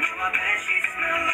my bed, she's smell.